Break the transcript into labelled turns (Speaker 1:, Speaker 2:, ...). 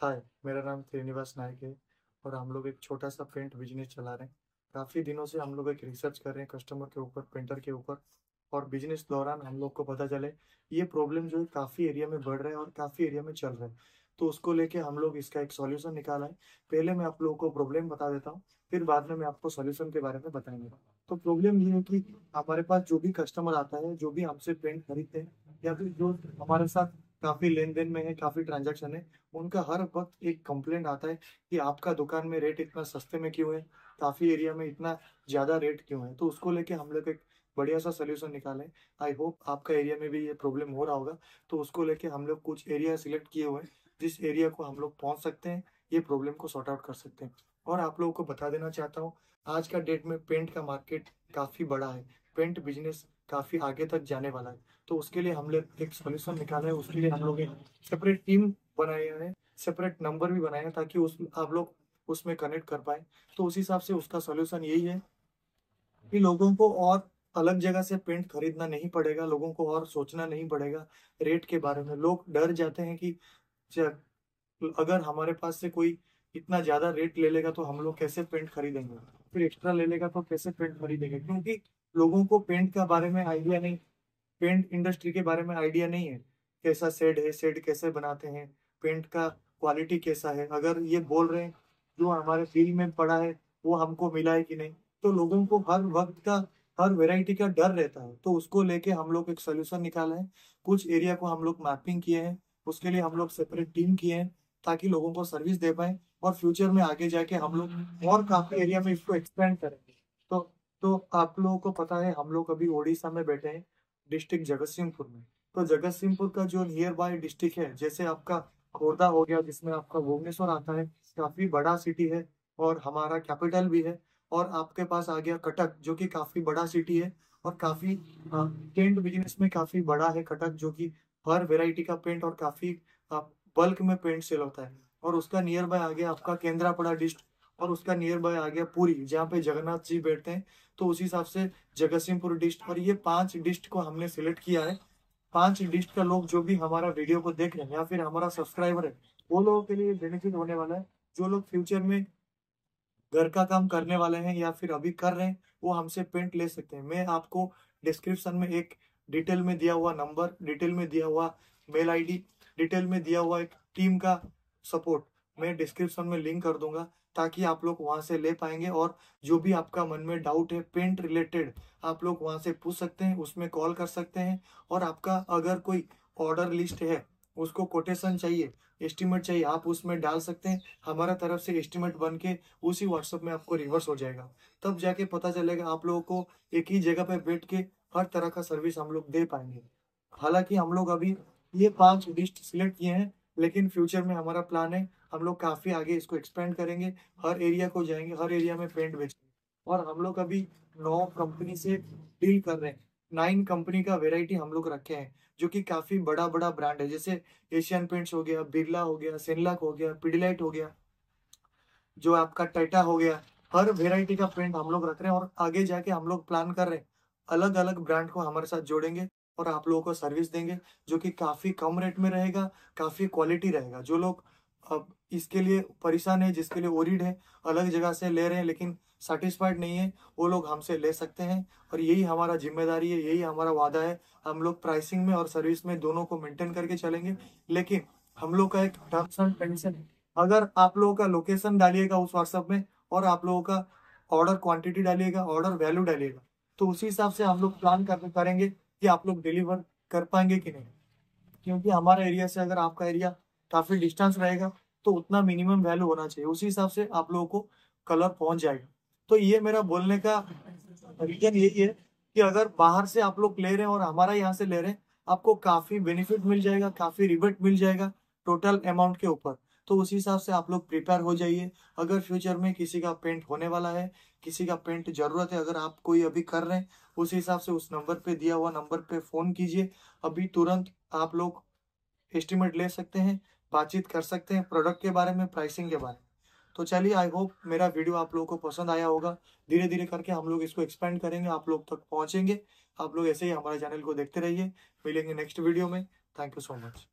Speaker 1: हाय मेरा नाम श्रीनिवास नायक है और हम लोग एक छोटा सा पेंट बिज़नेस चला रहे हैं। काफ़ी दिनों से हम लोग एक रिसर्च कर रहे हैं कस्टमर के ऊपर पेंटर के ऊपर और बिज़नेस दौरान हम लोग को पता चले ये प्रॉब्लम जो है काफ़ी एरिया में बढ़ रहा है और काफ़ी एरिया में चल रहा है। तो उसको लेके हम लोग इसका एक सॉल्यूशन निकाला है। पहले मैं आप लोगों को प्रॉब्लम बता देता हूँ, फिर बाद में मैं आपको सॉल्यूशन के बारे में बताएँगे। तो प्रॉब्लम ये है कि हमारे पास जो भी कस्टमर आता है, जो भी हमसे पेंट खरीदते हैं या फिर जो हमारे साथ काफ़ी लेन देन में है, काफ़ी ट्रांजेक्शन है। उनका हर वक्त एक कंप्लेंट आता है कि आपका दुकान में रेट इतना सस्ते में क्यों है? काफ़ी एरिया में इतना ज़्यादा रेट क्यों है? तो उसको लेके हम लोग एक बढ़िया सा सोल्यूशन निकाले। आई होप आपका एरिया में भी ये प्रॉब्लम हो रहा होगा। तो उसको लेके हम लोग कुछ एरिया सिलेक्ट किए हुए हैं, जिस एरिया को हम लोग पहुँच सकते हैं, ये प्रॉब्लम को सॉर्ट आउट कर सकते हैं। और आप लोगों को बता देना चाहता हूँ, आज का डेट में पेंट का मार्केट काफ़ी बड़ा है। पेंट बिज़नेस काफ़ी आगे तक जाने वाला है। तो उसके लिए हम लोग एक सोल्यूशन निकाला है, उसके लिए हम लोग सेपरेट टीम बनाए हैं सेपरेट नंबर भी बनाए हैं ताकि उस, आप लोग उसमें कनेक्ट कर पाए। तो उस हिसाब से उसका सोल्यूशन यही है कि लोगों को और अलग जगह से पेंट खरीदना नहीं पड़ेगा, लोगों को और सोचना नहीं पड़ेगा रेट के बारे में। लोग डर जाते हैं कि अगर हमारे पास से कोई इतना ज़्यादा रेट ले लेगा तो हम लोग कैसे पेंट खरीदेंगे? फिर एक्स्ट्रा ले लेगा तो कैसे पेंट खरीदेंगे? क्योंकि लोगों को पेंट का बारे में आइडिया नहीं पेंट इंडस्ट्री के बारे में आइडिया नहीं है, कैसा शेड है शेड कैसे बनाते हैं पेंट का क्वालिटी कैसा है। अगर ये बोल रहे हैं, जो हमारे फ़ील्ड में पड़ा है, वो हमको मिला है कि नहीं तो लोगों को हर वक्त का, हर वेराइटी का डर रहता है। तो उसको लेके हम लोग एक सोल्यूशन निकाला है। कुछ एरिया को हम लोग मैपिंग किए हैं, उसके लिए हम लोग सेपरेट टीम किए हैं, ताकि लोगों को सर्विस दे पाए और फ्यूचर में आगे जाके हम लोग और काफ़ी एरिया में इसको एक्सपेंड करेंगे तो तो आप लोगों को पता है, हम लोग अभी ओडिशा में बैठे हैं डिस्ट्रिक्ट जगत सिंहपुर में। तो जगत सिंहपुर का जो नियर बाय डिस्ट्रिक्ट है, जैसे आपका खोर्धा हो गया, जिसमें आपका भुवनेश्वर आता है, काफ़ी बड़ा सिटी है और हमारा कैपिटल भी है और आपके पास आ गया कटक, जो कि काफ़ी बड़ा सिटी है और काफ़ी पेंट बिज़नेस में काफ़ी बड़ा है कटक, जो कि हर वेराइटी का पेंट और काफ़ी बल्क में पेंट सेल होता है। और उसका नियर बाय आ गया आपका केंद्रापड़ा डिस्ट्रिक्ट और उसका नियर बाय आ गया पूरी, जहाँ पे जगन्नाथ जी बैठते हैं। तो उस हिसाब से जगत सिंहपुर डिस्ट और ये पाँच डिस्ट को हमने सिलेक्ट किया है। पाँच डिस्ट का लोग जो भी हमारा वीडियो को देख रहे हैं, या फिर हमारा सब्सक्राइबर है, वो लोगों के लिए बेनिफिट होने वाला है। जो लोग फ्यूचर में घर का काम करने वाले हैं, या फिर अभी कर रहे हैं, वो हमसे पेंट ले सकते हैं। मैं आपको डिस्क्रिप्शन में एक डिटेल में दिया हुआ नंबर डिटेल में दिया हुआ मेल आईडी डिटेल में दिया हुआ एक टीम का सपोर्ट मैं डिस्क्रिप्शन में लिंक कर दूँगा ताकि आप लोग वहाँ से ले पाएँगे और जो भी आपका मन में डाउट है पेंट रिलेटेड आप लोग वहाँ से पूछ सकते हैं, उसमें कॉल कर सकते हैं और आपका अगर कोई ऑर्डर लिस्ट है, उसको कोटेशन चाहिए एस्टिमेट चाहिए, आप उसमें डाल सकते हैं, हमारा तरफ़ से एस्टिमेट बन के उसी व्हाट्सएप में आपको रिवर्स हो जाएगा। तब जाके पता चलेगा आप लोगों को एक ही जगह पे बैठ के हर तरह का सर्विस हम लोग दे पाएँगे। हालाँकि हम लोग अभी ये पाँच लिस्ट सिलेक्ट किए हैं लेकिन फ्यूचर में हमारा प्लान है, हम लोग काफ़ी आगे इसको एक्सपेंड करेंगे, हर एरिया को जाएँगे, हर एरिया में पेंट बेचेंगे। और हम लोग अभी नौ कंपनी से डील कर रहे हैं। नाइन कंपनी का वेराइटी हम लोग रखे हैं, जो कि काफ़ी बड़ा बड़ा ब्रांड है। जैसे एशियन पेंट्स हो गया बिरला हो गया सेनलाक हो गया पिडिलाइट हो गया, जो आपका टाटा हो गया, हर वेराइटी का पेंट हम लोग रख रहे हैं और आगे जाके हम लोग प्लान कर रहे हैं। अलग अलग ब्रांड को हमारे साथ जोड़ेंगे। और आप लोगों को सर्विस देंगे, जो कि काफ़ी कम रेट में रहेगा, काफ़ी क्वालिटी रहेगा। जो लोग अब इसके लिए परेशान है, जिसके लिए ओरिड है, अलग जगह से ले रहे हैं, लेकिन सेटिस्फाइड नहीं है, वो लोग हमसे ले सकते हैं। और यही हमारा ज़िम्मेदारी है, यही हमारा वादा है। हम लोग प्राइसिंग में और सर्विस में दोनों को मेंटेन करके चलेंगे। लेकिन हम लोग का एक टर्म्स एंड कंडीशन है। अगर आप लोगों का लोकेशन डालिएगा उस व्हाट्सएप में, और आप लोगों का ऑर्डर क्वांटिटी डालिएगा ऑर्डर वैल्यू डालिएगा तो उसी हिसाब से हम लोग प्लान कर, करेंगे। कि आप लोग डिलीवर कर पाएँगे कि नहीं? क्योंकि हमारा एरिया से अगर आपका एरिया काफ़ी डिस्टेंस रहेगा तो उतना मिनिमम वैल्यू होना चाहिए। उसी हिसाब से आप लोगों को कलर पहुँच जाएगा। तो ये मेरा बोलने का रीजन यही है कि अगर बाहर से आप लोग ले रहे हैं और हमारा यहाँ से ले रहे हैं, आपको काफ़ी बेनिफिट मिल जाएगा, काफ़ी रिबेट मिल जाएगा टोटल अमाउंट के ऊपर। तो उसी हिसाब से आप लोग प्रिपेयर हो जाइए। अगर फ्यूचर में किसी का पेंट होने वाला है, किसी का पेंट ज़रूरत है, अगर आप कोई अभी कर रहे हैं, उस हिसाब से उस नंबर पे दिया हुआ नंबर पे फ़ोन कीजिए। अभी तुरंत आप लोग एस्टिमेट ले सकते हैं, बातचीत कर सकते हैं प्रोडक्ट के बारे में, प्राइसिंग के बारे में। तो चलिए, आई होप मेरा वीडियो आप लोगों को पसंद आया होगा। धीरे धीरे करके हम लोग इसको एक्सपेंड करेंगे, आप लोग तक पहुँचेंगे। आप लोग ऐसे ही हमारे चैनल को देखते रहिए। मिलेंगे नेक्स्ट वीडियो में। Thank you so much